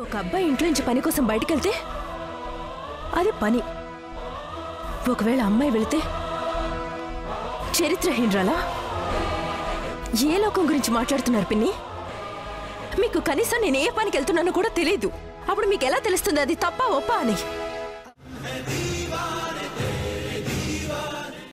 ఒక అబ్బాయి ఇంట్లో నుంచి పని కోసం బయటకెళ్తే? అది పని. ఒకవేళ అమ్మాయి వెళితే? చరిత్రహీనరాలా? ఏ లోకం గురించి మాట్లాడుతున్నారు పిన్ని? మీకు కనీసం నేను ఏ పనికి వెళ్తున్నానో కూడా తెలియదు అప్పుడు మీకు ఎలా తెలుస్తుంది అది తప్ప ఒప్ప అని?